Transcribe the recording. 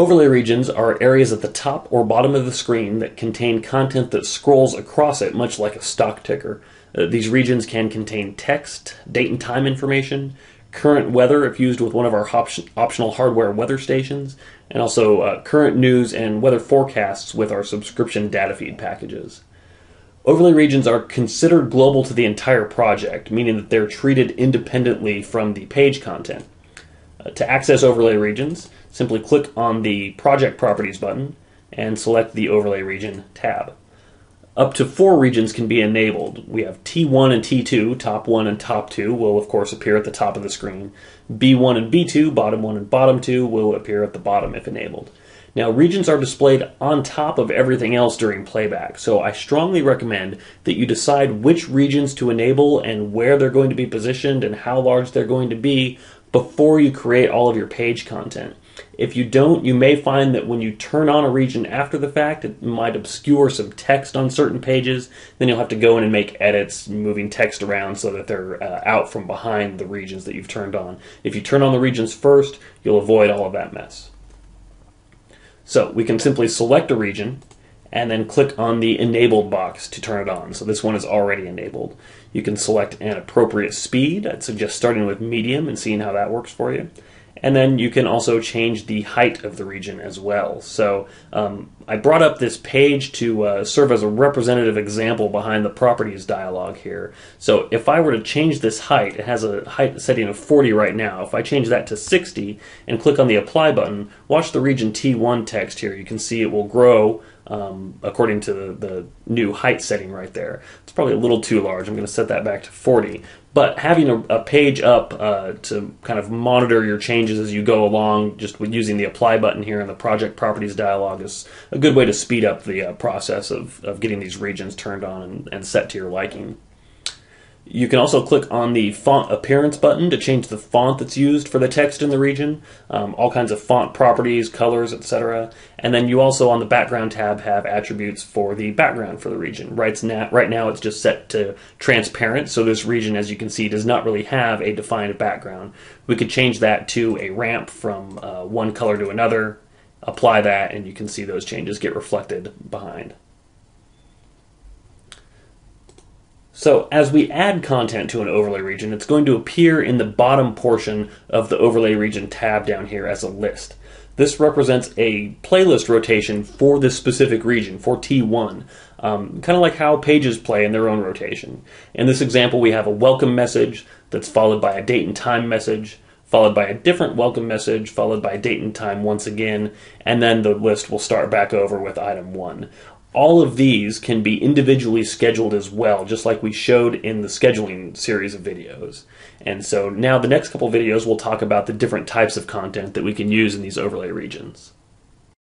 Overlay regions are areas at the top or bottom of the screen that contain content that scrolls across it, much like a stock ticker. Uh, these regions can contain text, date and time information, current weather if used with one of our op- optional hardware weather stations, and also uh, current news and weather forecasts with our subscription data feed packages. Overlay regions are considered global to the entire project, meaning that they're treated independently from the page content. Uh, to access overlay regions, simply click on the Project Properties button and select the Overlay Region tab. Up to four regions can be enabled. We have T1 and T2, top 1 and top 2 will of course appear at the top of the screen. B1 and B2, bottom 1 and bottom 2 will appear at the bottom if enabled. Now, regions are displayed on top of everything else during playback, so I strongly recommend that you decide which regions to enable and where they're going to be positioned and how large they're going to be before you create all of your page content. If you don't, you may find that when you turn on a region after the fact, it might obscure some text on certain pages. Then you'll have to go in and make edits, moving text around so that they're uh, out from behind the regions that you've turned on. If you turn on the regions first, you'll avoid all of that mess. So we can simply select a region and then click on the enabled box to turn it on. So this one is already enabled. You can select an appropriate speed. I'd suggest starting with medium and seeing how that works for you. And then you can also change the height of the region as well. So um, I brought up this page to uh, serve as a representative example behind the properties dialog here. So if I were to change this height, it has a height setting of 40 right now. If I change that to 60 and click on the apply button, watch the region T1 text here. You can see it will grow um, according to the, the, new height setting right there. It's probably a little too large. I'm going to set that back to 40. But having a, a page up uh, to kind of monitor your changes as you go along, just with using the apply button here in the project properties dialog, is a good way to speed up the uh, process of, of getting these regions turned on and, and set to your liking. You can also click on the font appearance button to change the font that's used for the text in the region, um, all kinds of font properties, colors, etc. And then you also on the background tab have attributes for the background for the region. Right now, right now it's just set to transparent, so this region, as you can see, does not really have a defined background. We could change that to a ramp from uh, one color to another, apply that, and you can see those changes get reflected behind. So as we add content to an overlay region, it's going to appear in the bottom portion of the overlay region tab down here as a list. This represents a playlist rotation for this specific region, for T1, um, kind of like how pages play in their own rotation. In this example, we have a welcome message that's followed by a date and time message, followed by a different welcome message, followed by date and time once again, and then the list will start back over with item 1 all of these can be individually scheduled as well, just like we showed in the scheduling series of videos. And so now the next couple videos we'll talk about the different types of content that we can use in these overlay regions.